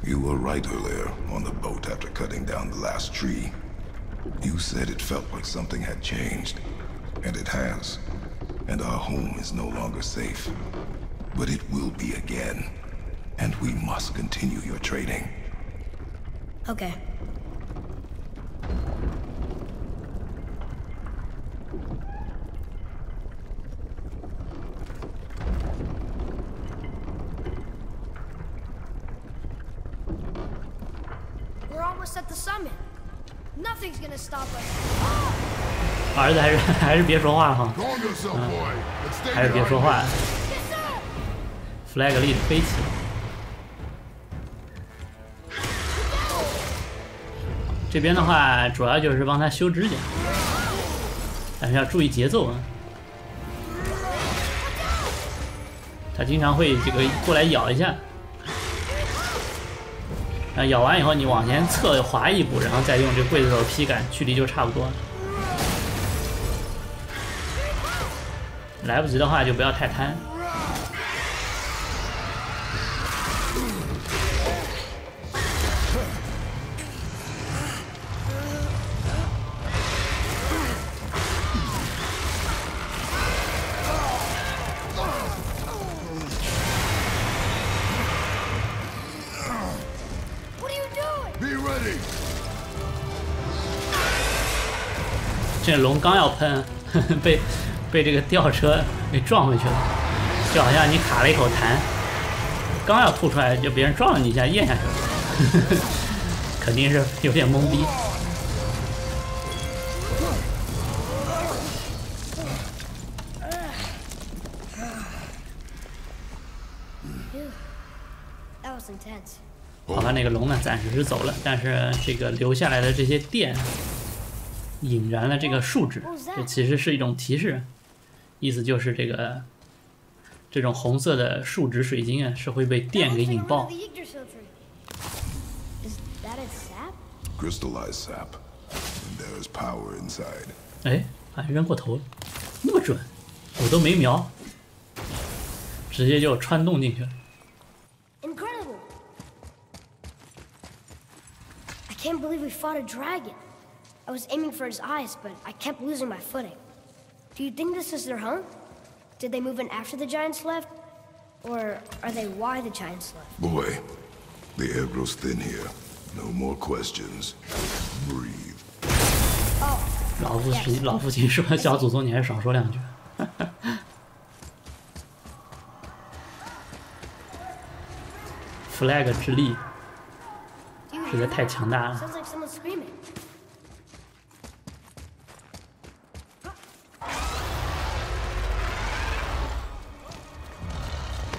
You were right earlier, on the boat after cutting down the last tree. You said it felt like something had changed. And it has. And our home is no longer safe. But it will be again. And we must continue your training. Okay. 儿子还是 还是别说话哈，嗯，还是别说话。flag 立飞起。这边的话，主要就是帮他修指甲，但是要注意节奏啊。他经常会这个过来咬一下。啊，咬完以后你往前侧滑一步，然后再用这刽子手劈杆，距离就差不多。来不及的话就不要太贪。这龙刚要喷，被被这个吊车给撞回去了，就好像你卡了一口痰，刚要吐出来，就别人撞了你一下，咽下去了，肯定是有点懵逼。好吧，那个龙呢，暂时是走了，但是这个留下来的这些电引燃了这个树脂，这其实是一种提示，意思就是这个这种红色的树脂水晶啊，是会被电给引爆。哎，还扔过头了，那么准，我都没瞄，直接就穿洞进去了。Incredible! I can't believe we fought a dragon. I was aiming for his eyes, but I kept losing my footing. Do you think this is their home? Did they move in after the giants left? Or are they why the giants left? Boy, the air grows thin here. No more questions. Breathe. 老父亲，老父亲说：“小祖宗，你还是少说两句。”flag 之力实在太强大了。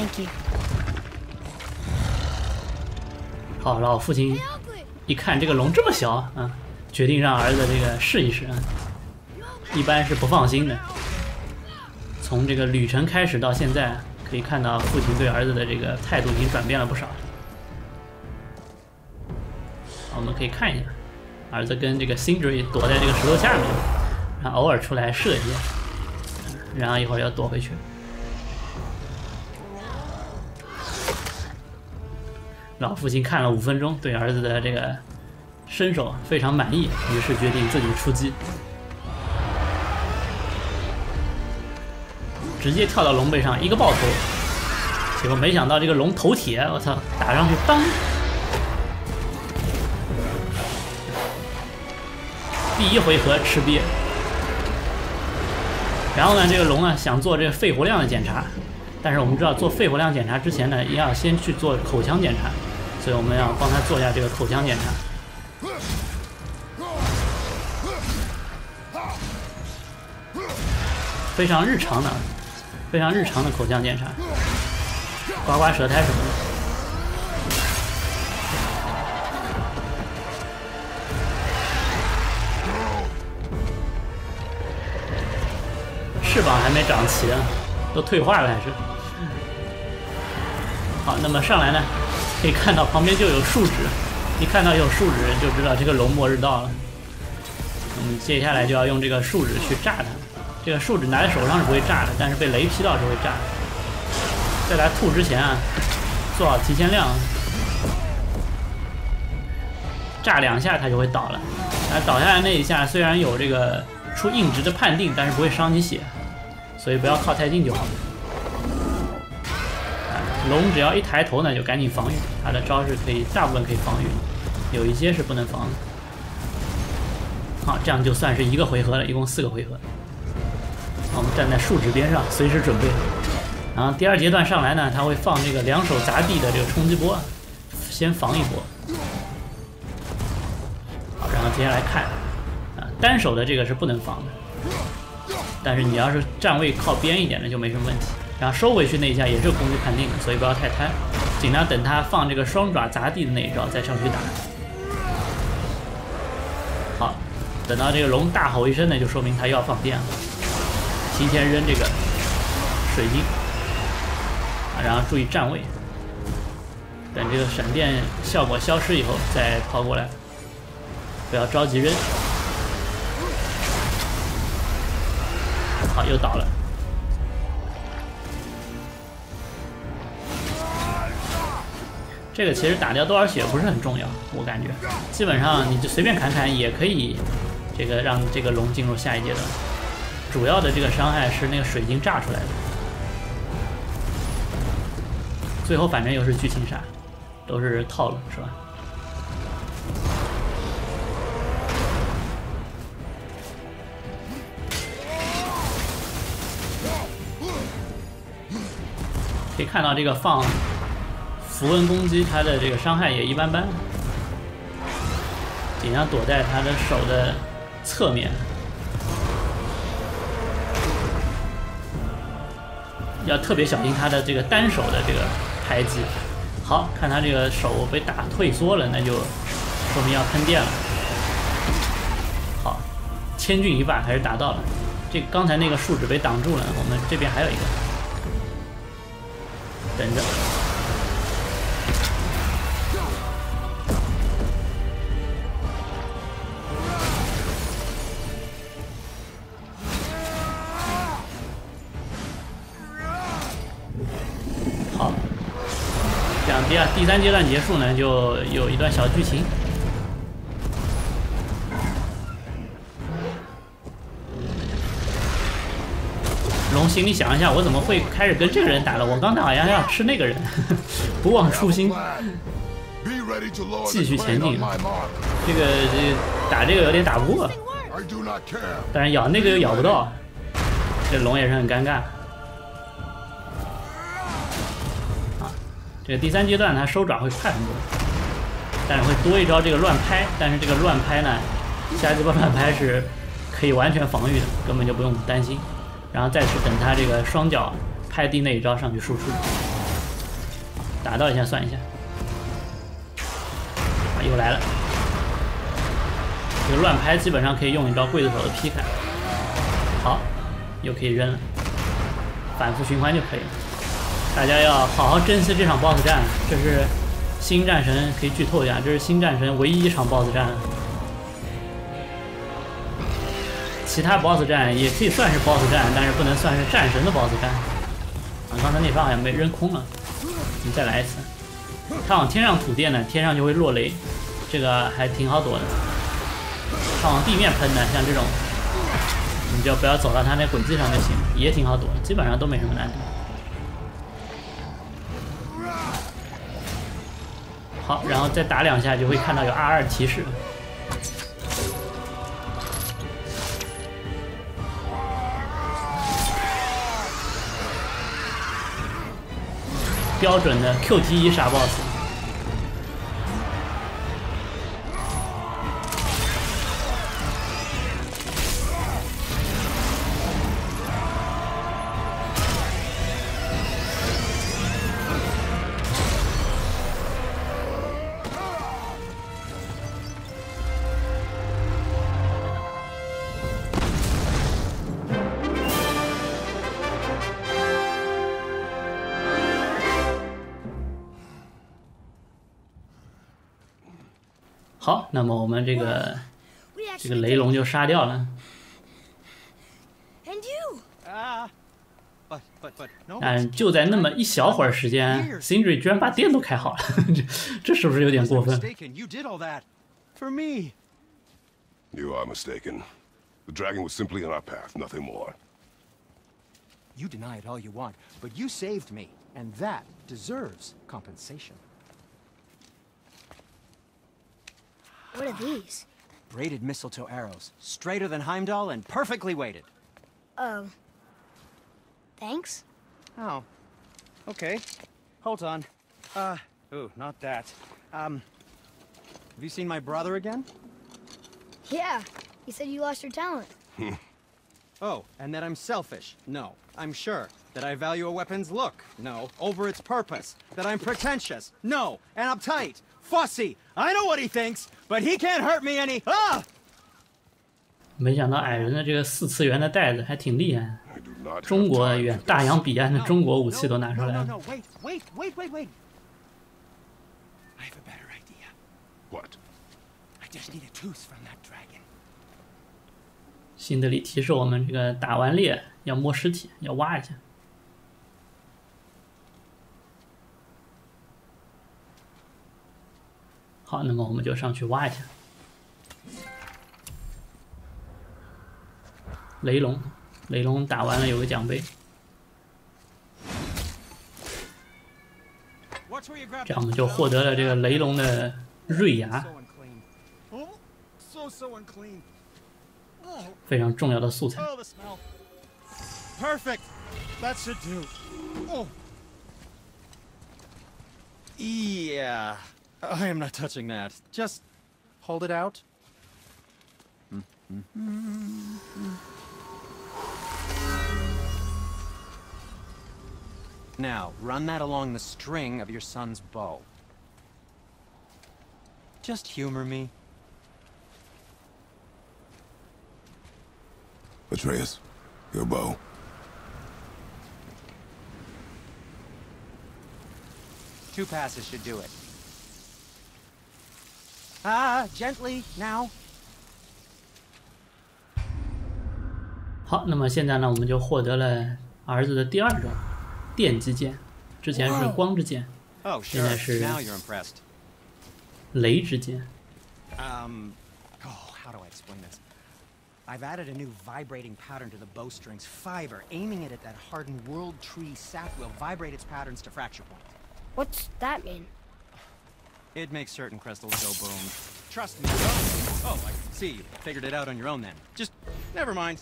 Thank you. 好，老父亲一看这个龙这么小啊，决定让儿子这个试一试啊。一般是不放心的。从这个旅程开始到现在，可以看到父亲对儿子的这个态度已经转变了不少。我们可以看一下，儿子跟这个 Sindri 躲在这个石头下面，然后偶尔出来射一下，然后一会儿要躲回去。老父亲看了五分钟，对儿子的这个身手非常满意，于是决定自己出击，直接跳到龙背上一个爆头，结果没想到这个龙头铁，我操，打上去当，第一回合吃瘪。然后呢，这个龙呢想做这个肺活量的检查，但是我们知道做肺活量检查之前呢，也要先去做口腔检查。所以我们要帮他做一下这个口腔检查，非常日常的，非常日常的口腔检查，刮刮舌苔什么的。翅膀还没长齐啊，都退化了还是。好，那么上来呢？可以看到旁边就有树脂，一看到有树脂就知道这个龙末日到了。我们接下来就要用这个树脂去炸它。这个树脂拿在手上是不会炸的，但是被雷劈到是会炸的。在它吐之前啊，做好提前量，炸两下它就会倒了。它倒下来那一下虽然有这个出硬直的判定，但是不会伤你血，所以不要靠太近就好了。龙只要一抬头呢，就赶紧防御。它的招式可以大部分可以防御，有一些是不能防的。好，这样就算是一个回合了，一共四个回合。我们站在树枝边上，随时准备。然后第二阶段上来呢，它会放这个两手砸地的这个冲击波，先防一波。好，然后接下来看，啊，单手的这个是不能防的，但是你要是站位靠边一点的就没什么问题。然后收回去那一下也是攻击判定的，所以不要太贪，尽量等他放这个双爪砸地的那一招再上去打。好，等到这个龙大吼一声呢，就说明他要放电了，提前扔这个水晶，然后注意站位，等这个闪电效果消失以后再抛过来，不要着急扔。好，又倒了。这个其实打掉多少血不是很重要，我感觉，基本上你就随便砍砍也可以，这个让这个龙进入下一阶段。主要的这个伤害是那个水晶炸出来的，最后反正又是剧情杀，都是套路，是吧？可以看到这个放符文攻击，他的这个伤害也一般般，尽量躲在他的手的侧面。要特别小心他的这个单手的这个拍击。好看他这个手被打退缩了，那就说明要喷电了。好，千钧一发还是达到了。这刚才那个树脂被挡住了，我们这边还有一个，等着。三阶段结束呢，就有一段小剧情。龙心里想一下，我怎么会开始跟这个人打了？我刚才好像要吃那个人，不忘初心，继续前进。这个打这个有点打不过，但是咬那个又咬不到，这龙也是很尴尬。这第三阶段它收爪会快很多，但是会多一招这个乱拍，但是这个乱拍呢，下一波乱拍是可以完全防御的，根本就不用担心。然后再去等他这个双脚拍地那一招上去输出，打到一下算一下。啊，又来了，这个乱拍基本上可以用一招刽子手的劈砍。好，又可以扔了，反复循环就可以了。大家要好好珍惜这场 BOSS 战，这是新战神可以剧透一下，这是新战神唯一一场 BOSS 战。其他 BOSS 战也可以算是 BOSS 战，但是不能算是战神的 BOSS 战。啊，刚才那发好像被扔空了，你再来一次。他往天上吐电呢，天上就会落雷，这个还挺好躲的。他往地面喷的，像这种，你就不要走到他那轨迹上就行，也挺好躲，基本上都没什么难度。好，然后再打两下就会看到有 R 二提示，标准的 QT 一杀 BOSS。那么我们这个这个雷龙就杀掉了。但，就在那么一小会儿时间，Sindri 居然把店都开好了，这这是不是有点过分？You are mistaken. The dragon was simply in our path, nothing more. You deny it all you want, but you saved me, and that deserves compensation. What are these? Braided mistletoe arrows. Straighter than Heimdall and perfectly weighted. Oh. Thanks? Oh. Okay. Hold on. Uh, ooh, not that. Um, have you seen my brother again? Yeah. He said you lost your talent. oh, and that I'm selfish? No, I'm sure. That I value a weapon's look? No. Over its purpose? That I'm pretentious? No. And uptight? Fussy? I know what he thinks, but he can't hurt me any. Ah! 没想到矮人的这个四次元的袋子还挺厉害，中国远大洋彼岸的中国武器都拿出来了。Wait, wait, wait, wait, wait. I have a better idea. What? I just need a tooth from that dragon. 新的里提示我们，这个打完猎要摸尸体，要挖一下。好，那么我们就上去挖一下。雷龙，雷龙打完了有个奖杯。这样我们就获得了这个雷龙的锐牙，非常重要的素材。Perfect. That should do. Yeah. I am not touching that. Just hold it out. Now, run that along the string of your son's bow. Just humor me. Atreus, your bow. Two passes should do it. Ah, gently, now. 好，那么现在呢，我们就获得了儿子的第二种电击剑，之前是光之剑， Oh, 现 sure. 在是 Now you're impressed. 雷之剑。 Um, oh, how do I explain this? I've added a new vibrating pattern to the bowstring's fiber, aiming it at that hardened world tree sap will vibrate its patterns to fracture point. What's that mean? It makes certain crystals go boom. Trust me. Oh, I see. You figured it out on your own then. Just never mind.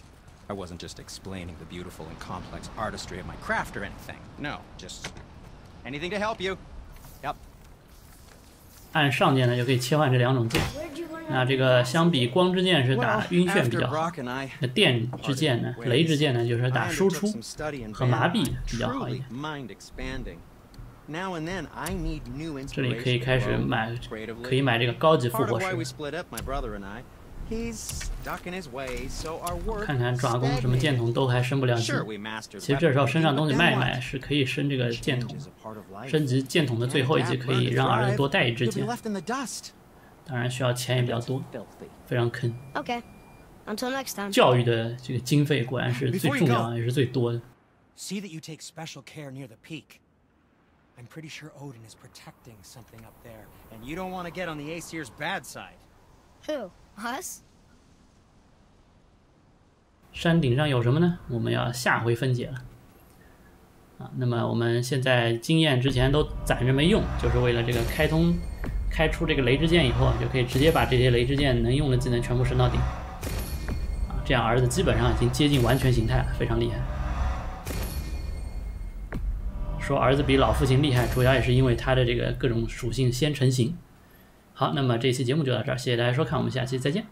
I wasn't just explaining the beautiful and complex artistry of my craft or anything. No, just anything to help you. Yep. 按上键呢就可以切换这两种剑。 Where'd you learn 那这个相比光之剑是 Well, 打晕眩比 after 较好， Brock and I 那电之剑呢，雷之剑呢就是打 I 输 undertook 出 some study in 和麻 band 痹比较好一 truly 点。 这里可以开始买可以买这个高级复活石看看爪弓什么箭筒都还升不了级其实这时候身上东西卖一卖是可以升这个箭筒。升级箭筒的最后一级可以让儿子多带一支箭。当然需要钱也比较多非常坑。教育的这个经费果然是最重要也是最多的。See that you take special care near the peak. I'm pretty sure Odin is protecting something up there, and you don't want to get on the Aesir's bad side. Who? Us? 山顶上有什么呢？我们要下回分解了。啊，那么我们现在经验之前都攒着没用，就是为了这个开通、开出这个雷之剑以后，就可以直接把这些雷之剑能用的技能全部升到顶。啊，这样儿子基本上已经接近完全形态了，非常厉害。说儿子比老父亲厉害，主要也是因为他的这个各种属性先成型。好，那么这期节目就到这儿，谢谢大家收看，我们下期再见。